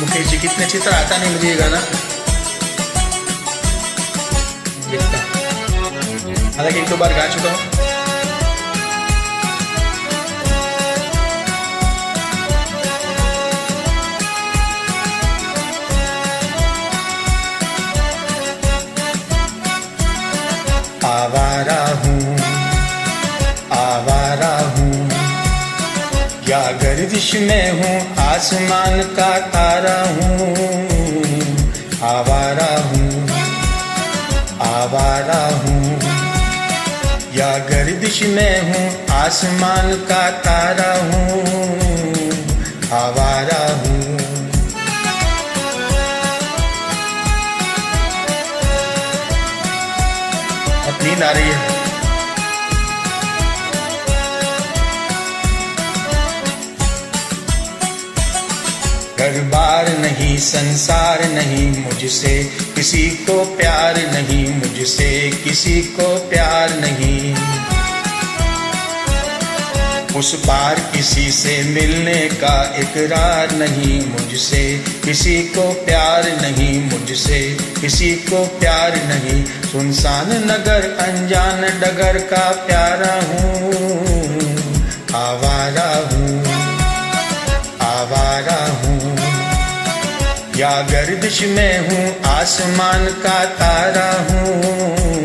मुकेश जी कितने चित्र आता नहीं मुझे ये गाना। हालाँकि एक दो बार गा चुका हूँ। आवारा हूँ, आवारा या गर्दिश में हूँ, आसमान का तारा हूँ, आवारा हूँ आवारा हूँ। या गर्दिश में हूँ, आसमान का तारा हूँ, आवारा हूँ। नींद रही है। घर बार नहीं, संसार नहीं, मुझसे किसी को प्यार नहीं, मुझसे किसी को प्यार नहीं। उस पार किसी से मिलने का इकरार नहीं, मुझसे किसी को प्यार नहीं, मुझसे किसी को प्यार नहीं। सुनसान नगर, अनजान डगर का प्यारा हूँ। आवारा या गर्दिश में हूँ आसमान का तारा हूँ।